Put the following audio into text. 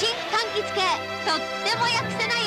新柑橘系とっても訳せない